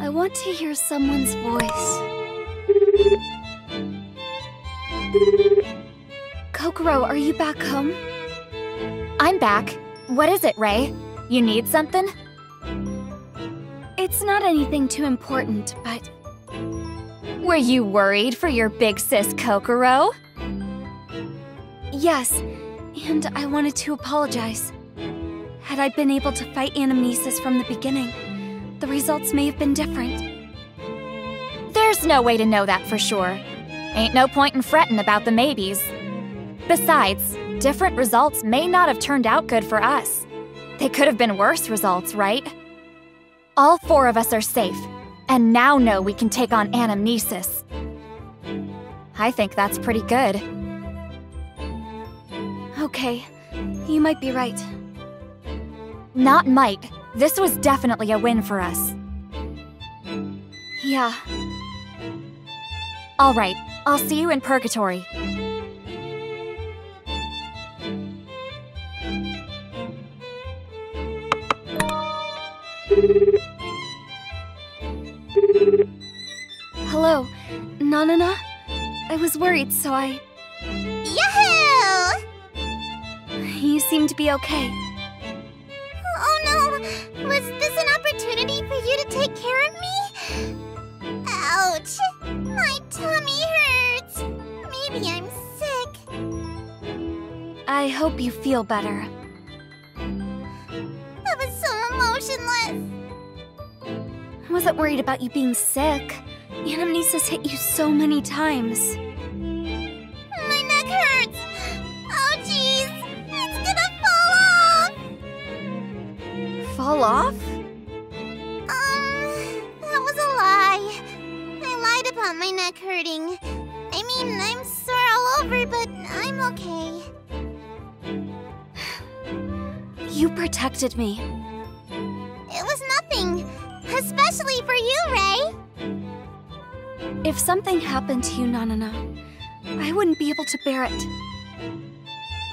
I want to hear someone's voice. Kokoro, are you back home? I'm back. What is it, Rei? You need something? It's not anything too important, but Were you worried for your big sis Kokoro? yes, and I wanted to apologize. Had I been able to fight Anamnesis from the beginning, the results may have been different. There's no way to know that for sure. Ain't no point in fretting about the maybes. Besides, different results may not have turned out good for us. They could have been worse results, right? All four of us are safe, and now know we can take on Anamnesis. I think that's pretty good. Okay, you might be right. Not might. This was definitely a win for us. Yeah, All right, I'll see you in Purgatory. hello, Nanana? I was worried, so I. Yahoo! You seem to be okay. Was this an opportunity for you to take care of me? Ouch! My tummy hurts! Maybe I'm sick. I hope you feel better. I was so emotionless. I wasn't worried about you being sick. Anamnesis hit you so many times. Fall off! Off? Um, that was a lie. I lied about my neck hurting. I mean, I'm sore all over, but I'm okay. You protected me. It was nothing. Especially for you, Rei. If something happened to you, Nanana, I wouldn't be able to bear it.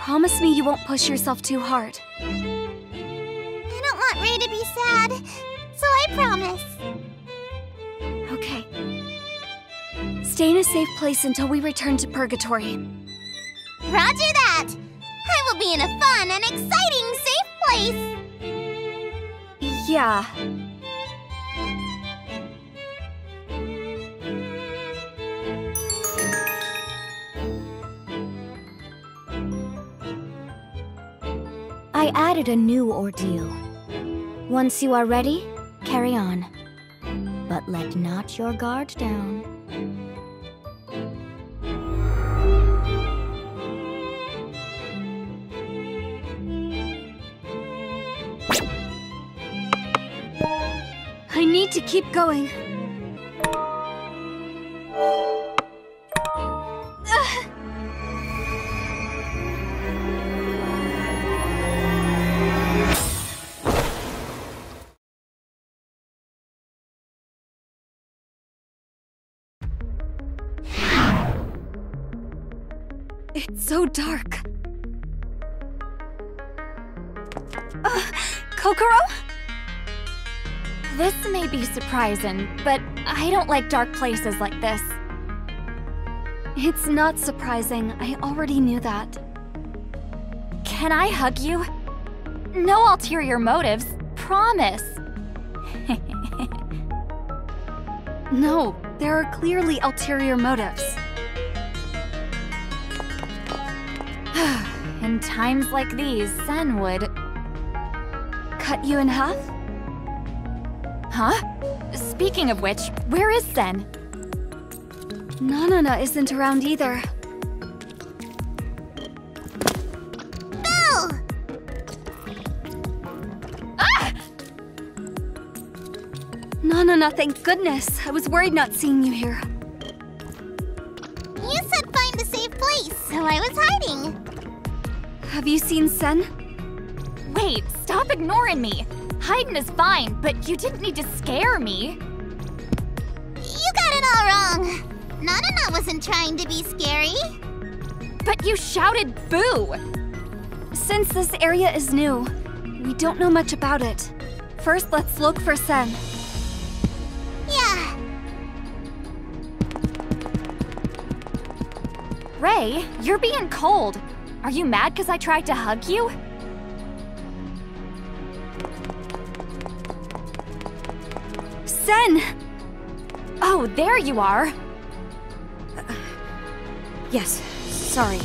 Promise me you won't push yourself too hard. I want Rei to be sad, so I promise. Okay. Stay in a safe place until we return to Purgatory. Roger that! I will be in a fun and exciting safe place! Yeah. I added a new ordeal. Once you are ready, carry on. But let not your guard down. I need to keep going. It's so dark. Uh, Kokoro? This may be surprising, but I don't like dark places like this. It's not surprising. I already knew that. Can I hug you? No ulterior motives, promise. No, there are clearly ulterior motives. In times like these, Sen would. Cut you in half? Huh? Speaking of which, where is Sen? Nanana isn't around either. Bill! Ah! Nanana, thank goodness. I was worried not seeing you here. You said find a safe place, so I was hiding. Have you seen Sen? Wait, stop ignoring me! Haydn is fine, but you didn't need to scare me! You got it all wrong! Nanana wasn't trying to be scary! But you shouted boo! Since this area is new, we don't know much about it. First, let's look for Sen. Yeah. Rei, you're being cold. Are you mad because I tried to hug you? Sen! Oh, there you are. Yes, sorry.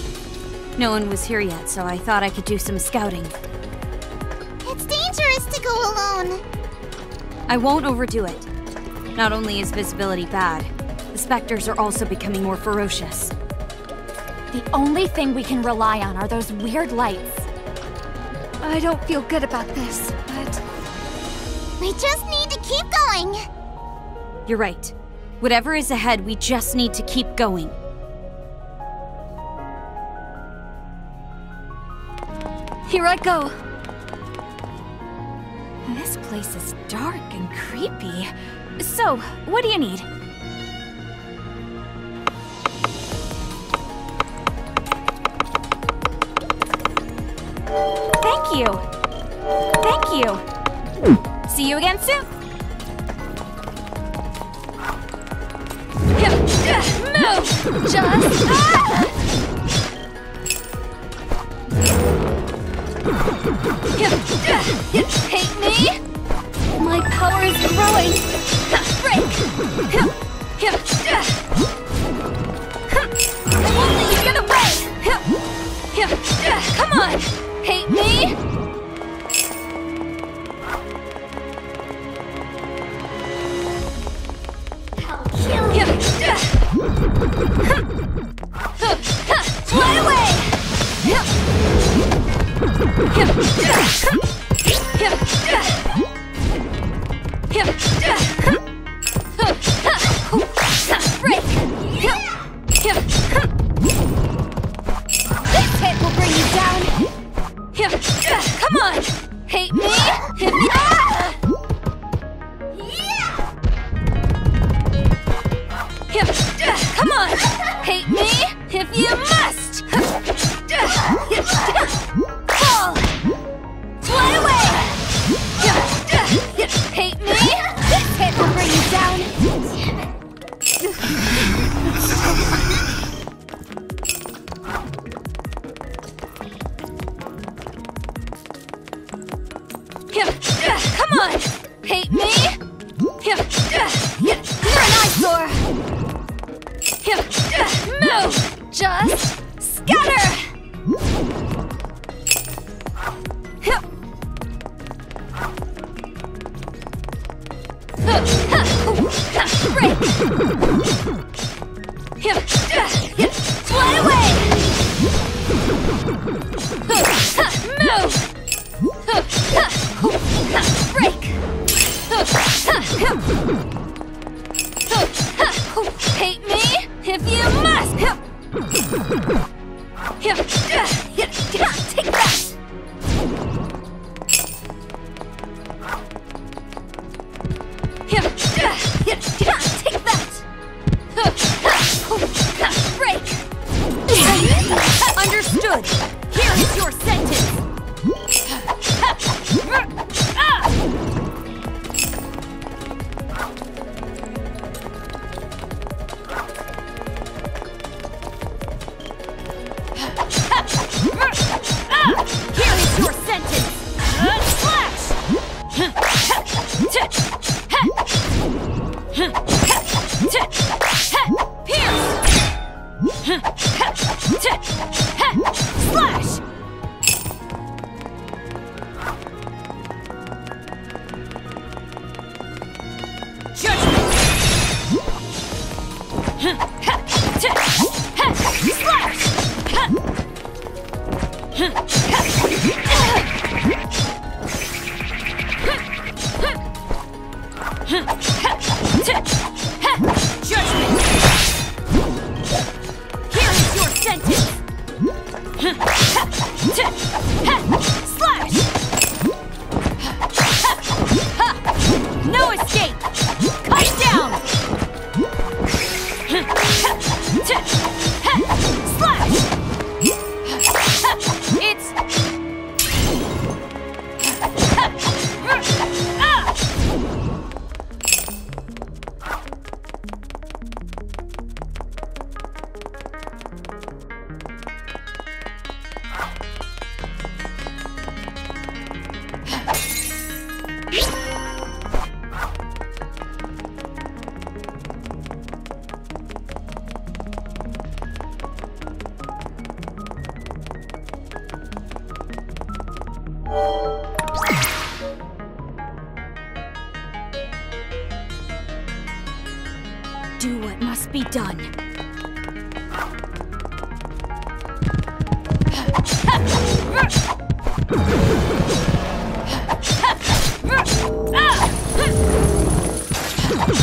No one was here yet, so I thought I could do some scouting. It's dangerous to go alone. I won't overdo it. Not only is visibility bad, the specters are also becoming more ferocious. The only thing we can rely on are those weird lights. I don't feel good about this, but We just need to keep going. You're right. Whatever is ahead, we just need to keep going. here I go. This place is dark and creepy. So, what do you need? You. Thank you. See you again soon. Move! Just... Ah! Hate me? My power is growing. Break! This hit will bring you down! Come on! Take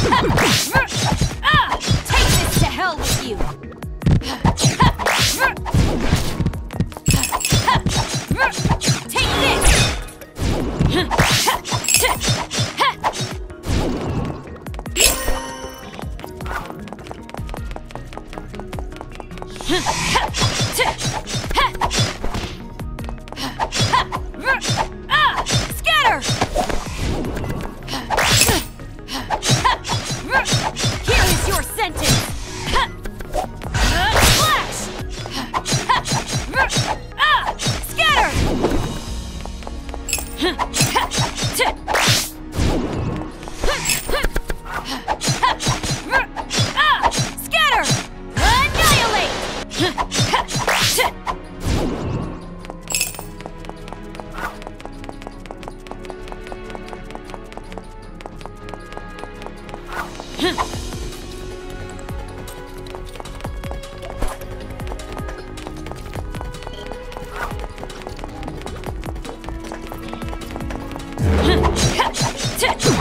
Ha!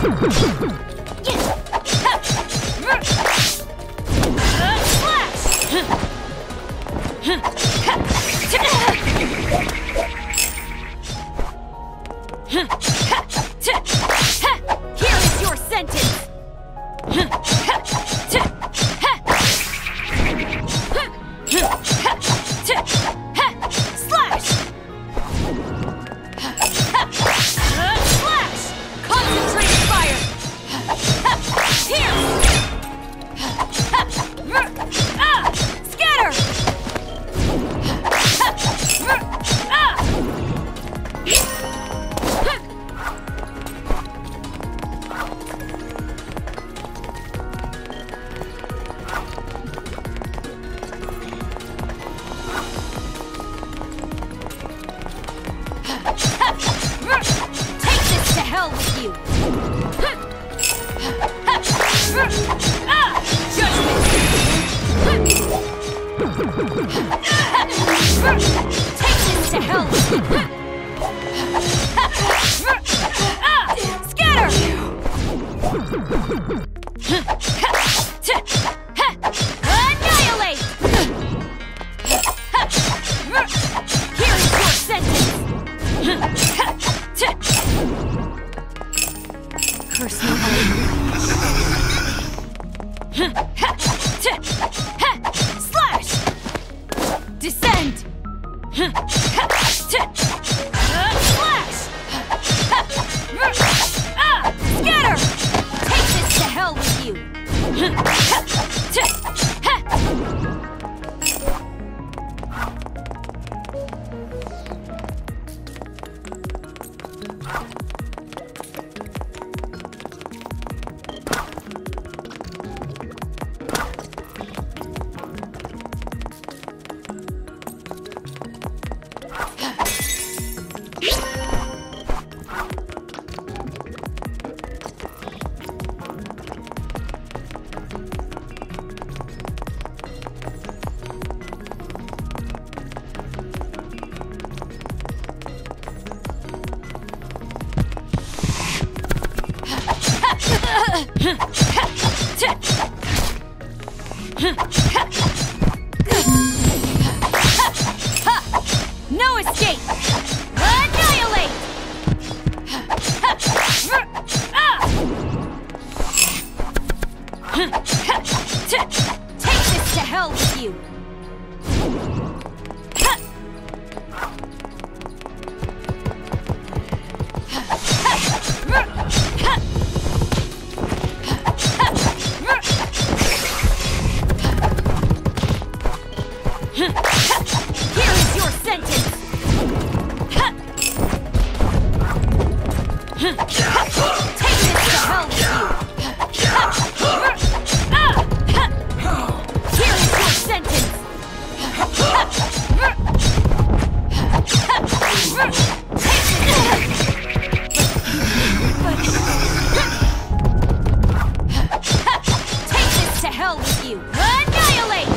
Here hell with you! Annihilate!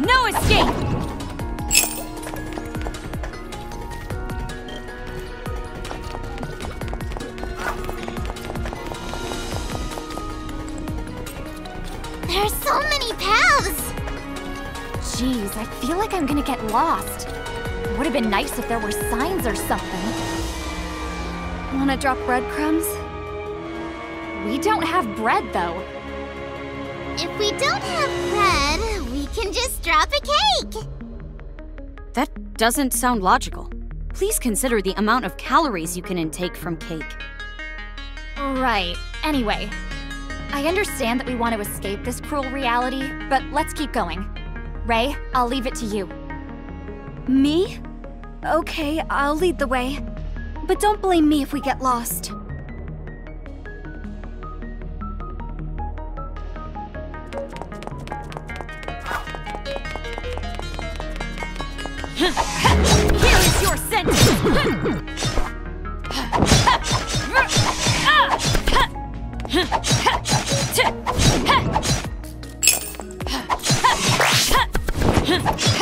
No escape! I feel like I'm gonna get lost. Would have been nice if there were signs or something. Wanna drop breadcrumbs? We don't have bread, though. If we don't have bread, we can just drop a cake! That doesn't sound logical. Please consider the amount of calories you can intake from cake. Right. Anyway, I understand that we want to escape this cruel reality, but let's keep going. Rei, I'll leave it to you. Me? Okay, I'll lead the way. But don't blame me if we get lost. Here is your sentence! Huh?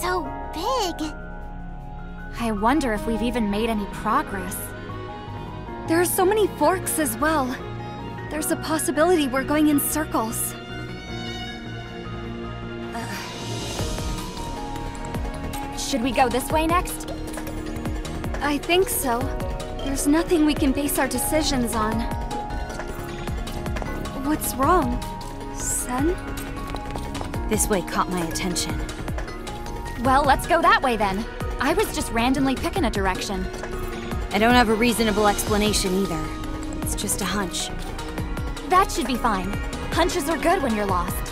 so big. I wonder if we've even made any progress. There are so many forks as well. There's a possibility we're going in circles. Should we go this way next? I think so. There's nothing we can base our decisions on. What's wrong? Sen? This way caught my attention. Well, let's go that way then. I was just randomly picking a direction. I don't have a reasonable explanation either. It's just a hunch. That should be fine. Hunches are good when you're lost.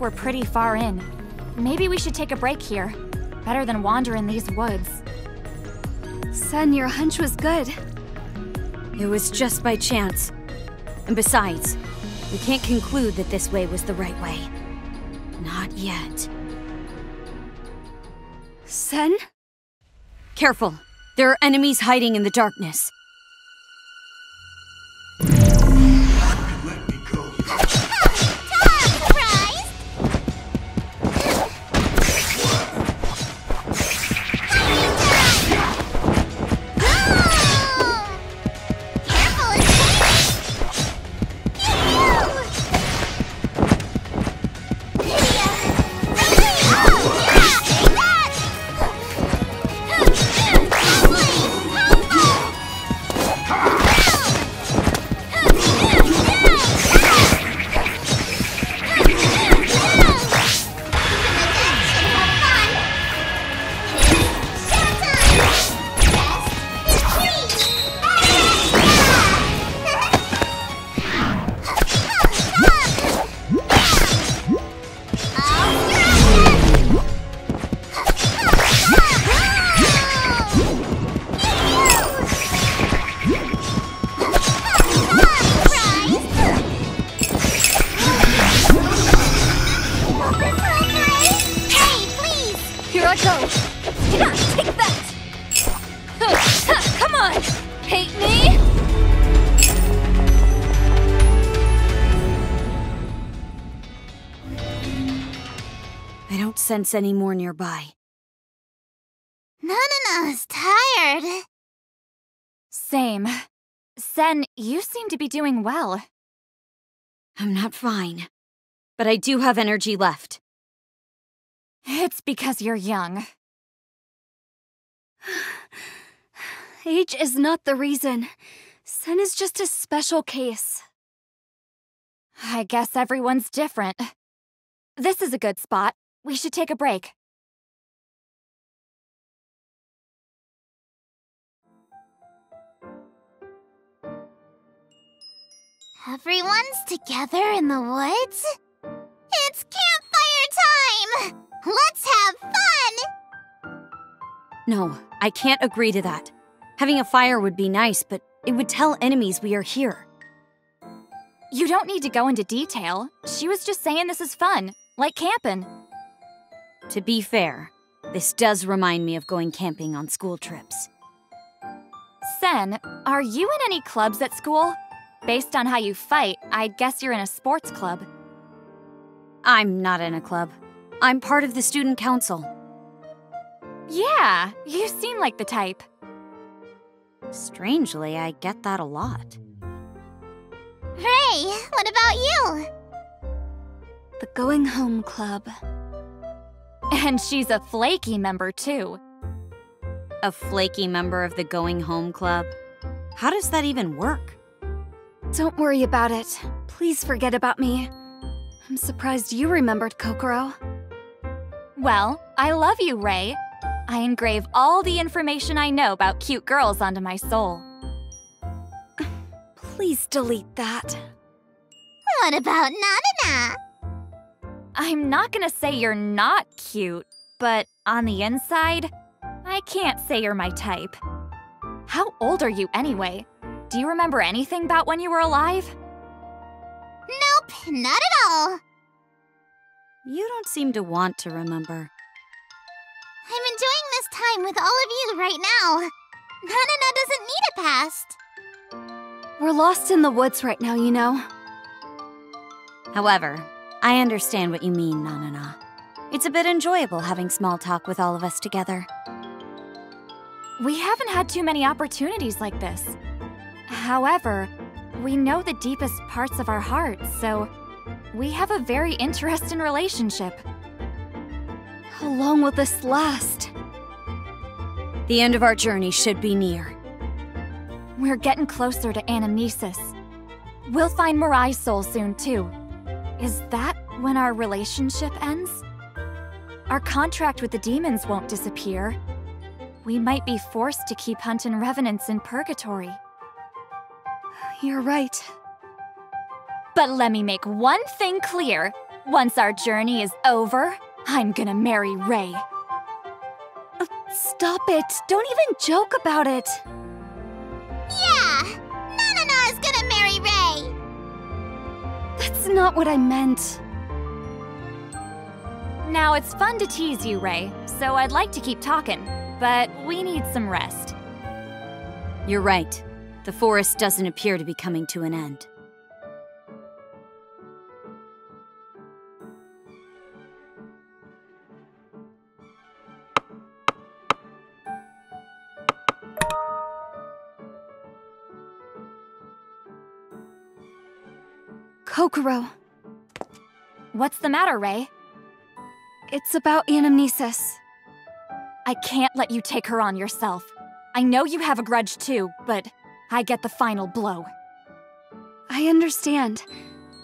We're pretty far in. Maybe we should take a break here. Better than wander in these woods. Sen, your hunch was good. It was just by chance. And besides, we can't conclude that this way was the right way. Not yet. Sen? Careful! There are enemies hiding in the darkness. I don't sense any more nearby. Nanana's tired. Same. Sen, you seem to be doing well. I'm not fine. But I do have energy left. It's because you're young. Age is not the reason. Sen is just a special case. I guess everyone's different. This is a good spot. We should take a break. Everyone's together in the woods? It's campfire time! Let's have fun! No, I can't agree to that. Having a fire would be nice, but it would tell enemies we are here. You don't need to go into detail. She was just saying this is fun, like camping. To be fair, this does remind me of going camping on school trips. Sen, are you in any clubs at school? Based on how you fight, I guess you're in a sports club. I'm not in a club. I'm part of the student council. Yeah, you seem like the type. Strangely, I get that a lot. Rei, what about you? The Going Home Club. And she's a flaky member, too. A flaky member of the Going Home Club? How does that even work? Don't worry about it. Please forget about me. I'm surprised you remembered Kokoro. Well, I love you, Rei. I engrave all the information I know about cute girls onto my soul. Please delete that. What about Nanana? I'm not gonna say you're not cute, but on the inside, I can't say you're my type. How old are you anyway? Do you remember anything about when you were alive? Nope, not at all. You don't seem to want to remember. I'm enjoying this time with all of you right now. Nanana doesn't need a past. We're lost in the woods right now, you know. However, I understand what you mean, Nanana. It's a bit enjoyable having small talk with all of us together. We haven't had too many opportunities like this. However, we know the deepest parts of our hearts, so we have a very interesting relationship. How long will this last? The end of our journey should be near. We're getting closer to Anamnesis. We'll find Mirai's soul soon, too. Is that when our relationship ends? Our contract with the demons won't disappear. We might be forced to keep hunting revenants in purgatory. You're right. But let me make one thing clear. Once our journey is over, I'm gonna marry Rei. Uh, stop it! Don't even joke about it! That's not what I meant. Now, it's fun to tease you, Rei, so I'd like to keep talking, but we need some rest. You're right. The forest doesn't appear to be coming to an end. Kokoro, What's the matter, Rei? it's about anamnesis. I can't let you take her on yourself. I know you have a grudge too, but I get the final blow. I understand.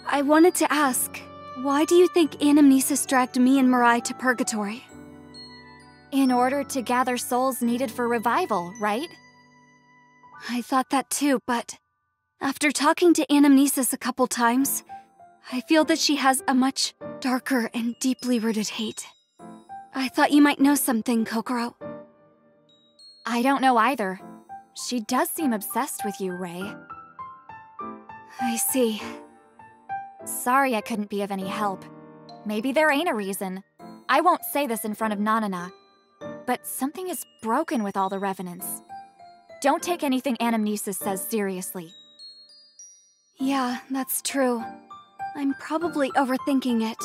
I wanted to ask, why do you think anamnesis dragged me and Mirai to purgatory? In order to gather souls needed for revival, right? I thought that too, but after talking to Anamnesis a couple times, I feel that she has a much darker and deeply rooted hate. I thought you might know something, Kokoro. I don't know either. She does seem obsessed with you, Rei. I see. Sorry I couldn't be of any help. Maybe there ain't a reason. I won't say this in front of Nanana. But something is broken with all the revenants. Don't take anything Anamnesis says seriously. Yeah, that's true. I'm probably overthinking it.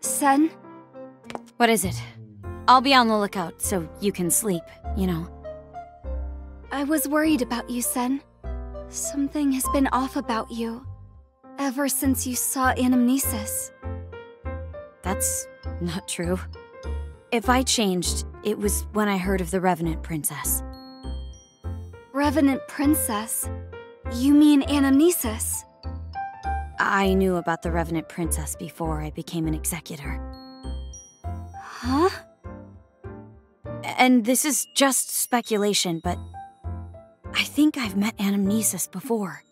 Sen, What is it? I'll be on the lookout so you can sleep, you know. I was worried about you, Sen. Something has been off about you. Ever since you saw Anamnesis. That's not true. If I changed, it was when I heard of the Revenant Princess. Revenant Princess? You mean Anamnesis? I knew about the Revenant Princess before I became an executor. Huh? And this is just speculation, but I think I've met Anamnesis before.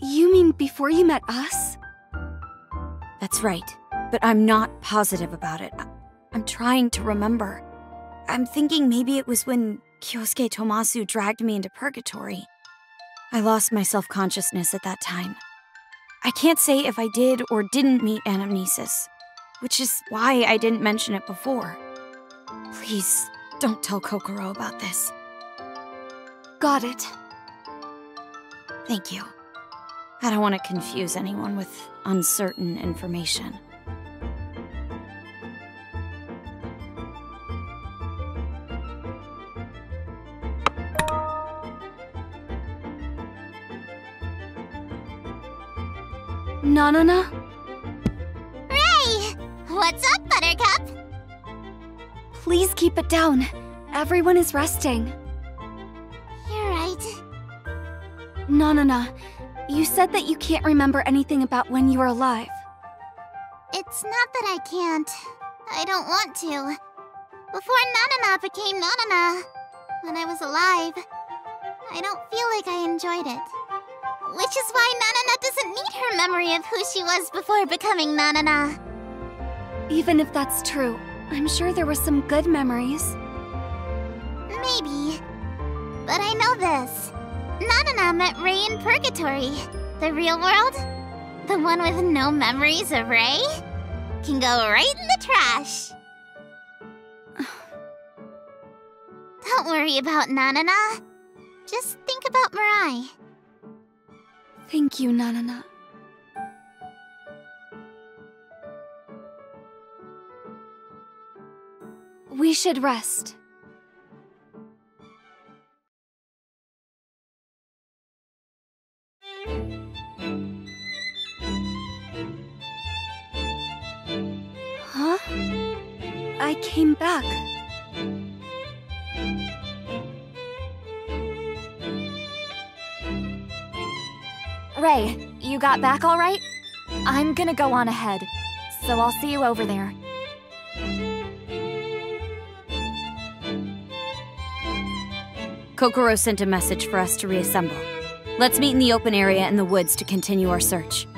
You mean before you met us? That's right, but I'm not positive about it. I'm trying to remember. I'm thinking maybe it was when Kyosuke Tomasu dragged me into purgatory. I lost my self consciousness at that time. I can't say if I did or didn't meet Anamnesis, which is why I didn't mention it before. Please, don't tell Kokoro about this. Got it. Thank you. I don't want to confuse anyone with uncertain information. Nanana? Rei! What's up, Buttercup? Please keep it down. Everyone is resting. You're right. Nanana, you said that you can't remember anything about when you were alive. It's not that I can't. I don't want to. Before Nanana became Nanana, when I was alive, I don't feel like I enjoyed it. Which is why Nanana doesn't need her memory of who she was before becoming Nanana. Even if that's true, I'm sure there were some good memories. Maybe. But I know this. Nanana met Rei in Purgatory. The real world? The one with no memories of Rei? Can go right in the trash. Don't worry about Nanana. Just think about Mirai. Thank you, Nanana. We should rest. Huh? I came back. Rei, you got back all right? I'm gonna go on ahead, so I'll see you over there. Kokoro sent a message for us to reassemble. Let's meet in the open area in the woods to continue our search.